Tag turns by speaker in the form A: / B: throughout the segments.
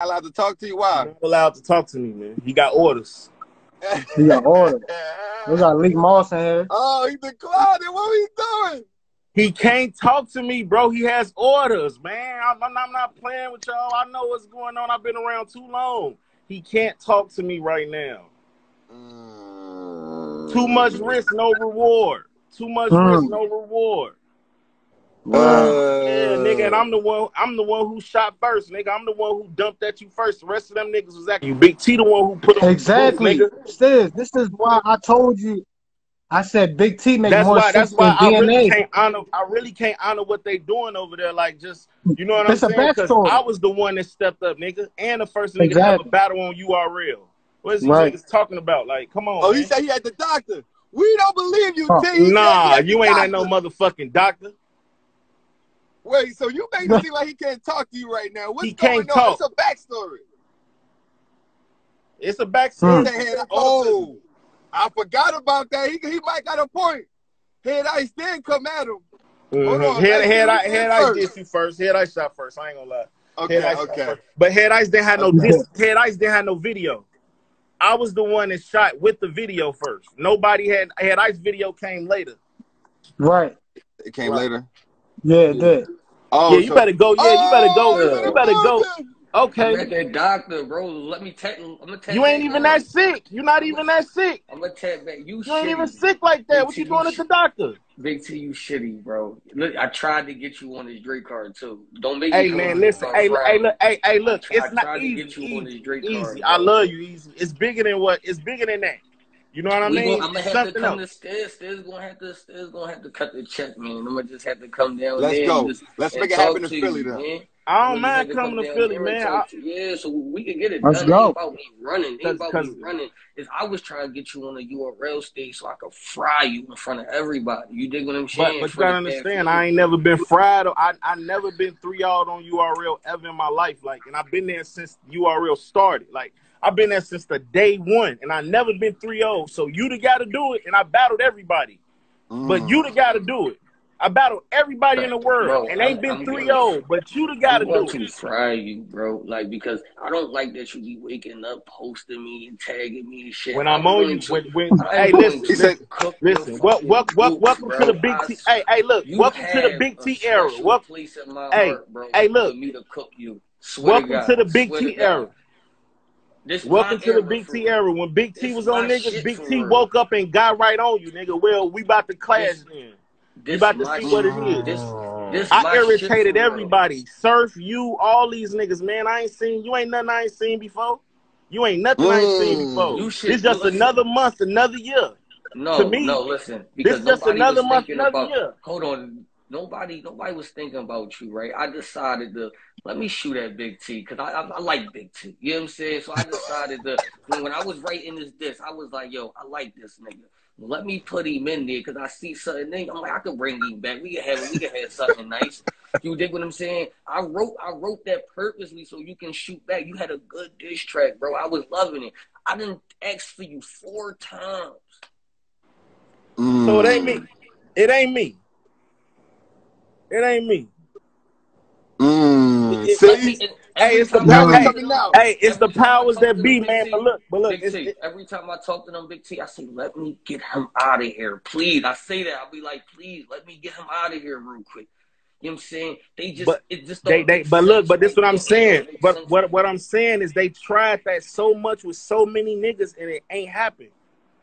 A: allowed to talk to you? Why?
B: Not allowed to talk to me, man. He got orders.
C: He got orders. We got Leak Moss in here.
A: oh, he declined it. What are he doing?
B: He can't talk to me, bro. He has orders, man. I'm, I'm, I'm not playing with y'all. I know what's going on. I've been around too long. He can't talk to me right now.
A: Mm.
B: Too much risk, no reward. Too much
C: Mm.
B: risk, no reward. Yeah, nigga, and I'm the one. I'm the one who shot first, nigga. I'm the one who dumped at you first. The rest of them niggas was at you. Big T, the one who put on
C: Exactly.
B: nigga.
C: Sis, this is why I told you. I said Big T make
B: That's
C: more
B: why. That's
C: sense
B: why
C: than
B: I really can't honor. I really can't honor what they doing over there. Like, just you know what
C: It's a
B: I'm saying? Because. I was the one that stepped up, nigga, and the first nigga to have a battle on URL. What is these
C: Right.
B: niggas talking about? Like, come on,
A: oh, he said he had the doctor. We don't believe you,
C: Huh.
A: T. He said he
B: Nah, you ain't at no
A: doctor.
B: motherfucking doctor.
A: Wait, so you make it seem like he can't talk to you right now. What's
B: He
A: going
B: can't
A: on?
B: talk.
A: It's a backstory.
B: It's a
C: Hmm.
B: backstory.
A: He said, oh, I forgot about that. He, he might got a point. Head Ice did come at him. Hold
B: Mhm.
A: on,
B: Head,
A: let's
B: head, I, head ice
A: first.
B: did you first. Head ice shot first. I ain't gonna lie.
A: Okay,
B: Head
A: okay.
B: But head ice didn't have no
A: Okay.
B: dis- head ice didn't have no video. I was the one that shot with the video first. Nobody had head ice video came later.
C: Right.
A: It came
B: Right.
A: later.
C: Yeah, it did.
A: Oh,
B: yeah, you
A: so-
B: better go. Yeah, you better
A: Oh,
B: go.
A: you
B: You
A: better
B: better
A: go
B: go.
A: then.
D: I'm
B: Okay.
D: at that doctor, bro. Let me tap. I'm gonna tap
B: You ain't even
D: uh,
B: that sick. You're not even that sick.
D: I'm gonna tap back. You
B: You ain't even sick like that.
D: Big
B: What
D: T,
B: you
D: you
B: doing at the doctor?
D: Big T, you shitty, bro. Look, I tried to get you on this Drake card too. Don't make
B: Hey
D: me come
B: man, listen. Hey, look, hey, look, hey, hey, look.
D: try,
B: It's not
D: tried
B: easy,
D: get you on this
B: easy, easy.
D: card,
B: I love you, easy. It's bigger than what. It's bigger than that. You know what I
D: We
B: mean?
D: going I'm gonna
B: It's
D: have to come
B: else.
D: to Stizz. Stizz gonna have to. Stizz gonna have to cut the check, man. I'm gonna just have to come down
A: Let's
D: there
A: go.
D: and just
A: Let's make it happen
D: talk
A: in
D: to
A: Philly
D: you,
A: then.
D: man.
B: I don't
D: gonna just have
B: mind
D: to come
B: coming to Philly, man. I,
D: to you. Yeah, so we can get it
C: Let's
D: done. It ain't
C: go.
D: about me running. It ain't
B: cause,
D: about
B: cause,
D: me running. It's I was trying to get you on a URL stage so I could fry you in front of everybody. You dig what I'm saying?
B: but you
D: For
B: gotta understand, I ain't never been fried. Or I I never been three y'all on URL ever in my life. Like, and I've been there since URL started. Like, I've been there since the day one, and I never been 3-0. So you the guy to do it, and I battled everybody. But you the
A: Mm.
B: guy to do it. I battled everybody in the world,
D: Bro,
B: and ain't been
D: I'm
B: 3-0. But you the
D: I'm
B: to do
D: to
B: it.
D: fry you, bro. Like because I don't like that you be waking up, posting me and tagging me and shit.
B: When I'm
D: I'm
B: on you,
D: to
B: when when hey, listen, listen, listen. Wel-
D: fucking
B: wel- wel-
D: boots,
B: welcome to the big T. Hey, hey, look, welcome to the big T era.
D: special
B: Wel-
D: place in my
B: hey,
D: heart, bro,
B: hey, look,
D: me to cook you. Swear to
B: welcome to the big T era.
D: God. This
B: Welcome to the Big T
D: real.
B: era. When Big T
D: This
B: was on niggas, Big T
D: real.
B: woke up and got right on you, nigga. Well, we about to clash
D: This
B: then. You about to
D: my
B: see what it is.
D: This this
B: I
D: my shit for
B: irritated
D: real.
B: everybody. Surf, you, all these niggas, man. I ain't seen you ain't nothing I ain't seen before. You ain't nothing I ain't seen before.
D: You
A: Mm.
D: should
B: It's just
D: listen.
B: another month, another year. To
D: No,
B: me,
D: no, listen,
B: this just another month, another
D: about.
B: year.
D: Hold on, nobody, nobody was thinking about you, right? I decided to let me shoot at Big T because I, I, I like Big T. You know what I'm saying? So I decided to when, when I was writing this disc, I was like, yo, I like this nigga. Let me put him in there because I see something. There. I'm like, I could bring him back. We can have, we can have something nice. You dig what I'm saying? I wrote, I wrote that purposely so you can shoot back. You had a good dish track, bro. I was loving it. I didn't ask for you four times.
B: So it ain't me.
A: Mm.
B: It ain't me. It ain't me.
A: Mm.
B: it,
A: See?
D: me. and
B: hey, it's the
D: time I
B: power.
A: Now
D: talk
A: it's
B: Hey,
D: to
A: coming
D: them,
A: out.
B: hey, it's the
D: every time
B: powers that be,
D: Big
B: man. But look, but look,
D: Big T.
B: it,
D: Every time I talk to them, Big T, I say, let me get him out of here, please. I say that. I'll be like, please, let me get him out of here real quick. You know what I'm saying? They just,
B: but
D: it just
B: they
D: don't
B: they
D: make
B: but look, but this
D: right
B: what I'm saying. But
D: sense.
B: what what I'm saying is they tried that so much with so many niggas and it ain't happened.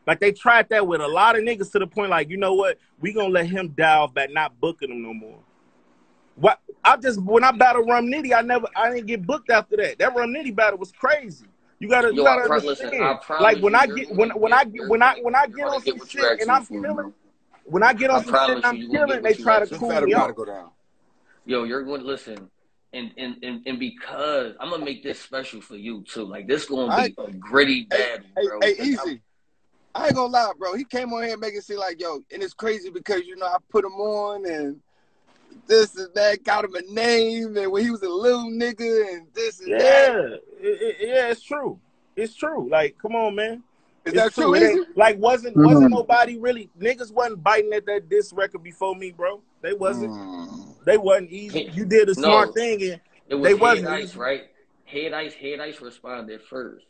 B: Like they tried that with a lot of niggas to the point like, you know what? We gonna let him die off by not booking him no more. What I just when I battled Rum Nitty, I never I didn't get booked after that. That Rum Nitty battle was crazy. You gotta you
D: Yo, I
B: gotta
D: pro- listen. I
B: understand. Like when
D: you,
B: I get
D: going
B: when
D: to
B: when I get
D: you're
B: when I when I
D: you're
B: get on some shit and I'm
D: for,
B: killing, when I get on some shit and I'm
D: you're
B: killing, they try to
D: asked
A: This
D: for.
B: cool me off.
D: Yo, you're going to listen, and and and and because I'm gonna make this special for you too. Like this gonna be a gritty
A: hey
D: battle,
A: hey
D: bro.
A: hey
D: Cause I'm
A: easy. I ain't gonna lie, bro. He came on here making it seem like yo, and it's crazy because you know I put him on and this and that, got him a name, and when he was a little nigga and this and that.
B: Yeah, it, it, yeah, it's true. It's true. Like, come on, man.
A: Is
B: It's
A: that
B: true.
A: true,
B: It like wasn't wasn't
C: Mhm.
B: nobody really niggas wasn't biting at that disc record before me, bro. They wasn't.
A: Mm.
B: They wasn't easy. You did a smart
D: no,
B: thing and
D: it was
B: they
D: head
B: wasn't
D: ice,
B: easy.
D: right? Head Ice, Head Ice responded first,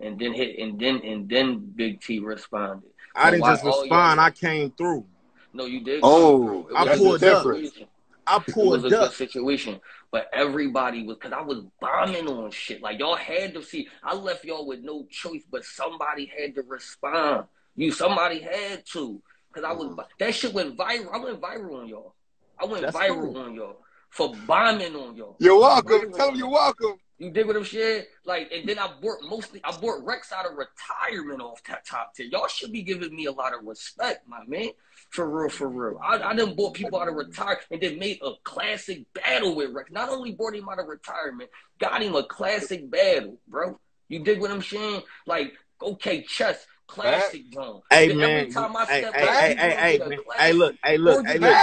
D: and then hit, and then and then Big T responded.
B: I
D: So
B: didn't just respond. I came through.
D: No, you did.
A: Oh,
B: I
D: was a
B: pulled
D: good
B: up.
D: situation.
B: I
D: It was
B: pulled
D: a good
B: up.
D: situation, but everybody was because I was bombing on shit. Like y'all had to see. I left y'all with no choice, but somebody had to respond. You somebody had to because I was mm-hmm. that shit went viral. I went viral on y'all. I went
B: That's
D: viral
B: cool.
D: on y'all for bombing on y'all.
A: You're welcome. Tell them you're welcome.
D: You dig what I'm saying? Like, and then I bought mostly I bought Rex out of retirement off that top ten. Y'all should be giving me a lot of respect, my man. For real, for real. I, I done bought people out of retirement and then made a classic battle with Rex. Not only brought him out of retirement, got him a classic battle, bro. You dig what I'm saying? Like, okay, chess, classic zone.
B: Hey man,
D: every time I
B: hey,
D: step
B: hey,
D: back,
B: hey, hey, hey,
D: get a
B: man.
D: classic.
B: hey, look, hey, look, hey, look.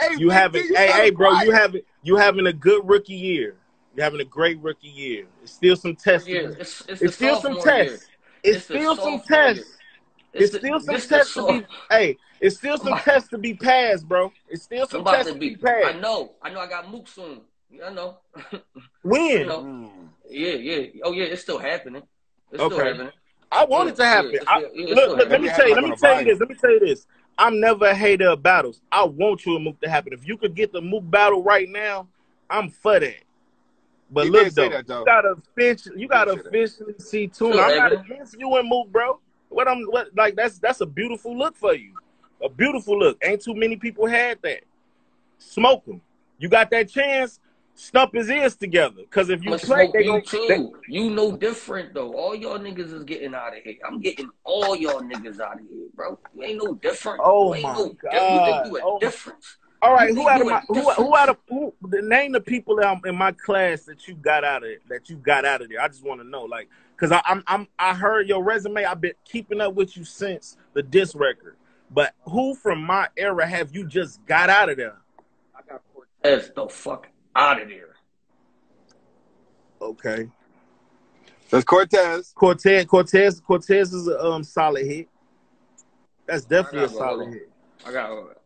A: Hey,
B: You having, hey, hey, bro, you having, you having a good rookie year. You're having a great rookie year. It's still some tests.
D: Yeah, it's it's
B: It's still some
D: sophomore year.
B: tests. It's
D: It's
B: still some tests. It's
D: the-
B: still some tests to be. Hey, it's still some tests to be passed, bro. It's still
D: I'm
B: some tests
D: to
B: to
D: be.
B: be passed.
D: I know. I know. I got Mook soon. Yeah, I know. I
B: When?
D: know.
A: Mm.
D: Yeah, yeah. Oh, yeah. It's still happening. It's still happening.
B: I want it to happen.
D: yeah,
B: I,
D: yeah,
B: look, look, let me tell you. Let me tell you this. Let me tell you this. I'm never a hater of battles. I want you to Mook to happen. If you could get the Mook battle right now, I'm for that. But
A: He
B: look though,
A: that, though.
B: you gotta fish. You gotta
A: say that.
B: officially see tuna.
D: Still
B: I'm not against you and Mook, bro. What I'm what like that's that's a beautiful look for you. A beautiful look. Ain't too many people had that. Smoke him. You got that chance. Stump his ears together. Cause if you
D: I'ma
B: play, they
D: you too.
B: they,
D: You know different though. All y'all niggas is getting out of here. I'm getting all y'all niggas out of here, bro. You ain't no different.
B: Oh
D: you ain't
B: my
D: no different. You
B: God.
D: think you a
B: Oh my-
D: difference?
B: All right, who
D: think
B: out of my
D: a
B: who, who out of who the name the people that I'm in my class that you got out of that you got out of there? I just want to know, like, cause I, I'm I'm I heard your resume. I've been keeping up with you since the disc record. But who from my era have you just got out of there?
D: I got Cortez the fuck out of there.
B: Okay,
A: That's Cortez.
B: Cortez Cortez Cortez is a um solid hit. That's definitely a
D: I gotta go, hold
B: solid hit.
D: I got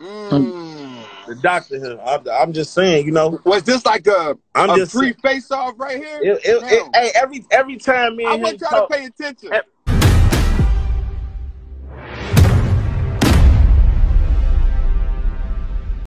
A: Mm.
B: The doctor here. I'm, I'm just saying, you know.
A: Was this like a,
B: I'm
A: a
B: just
A: free face off right here?
B: It, it, it, hey, every every time me
A: I
B: and him
A: wasn't trying
B: talk,
A: to pay attention.
B: e-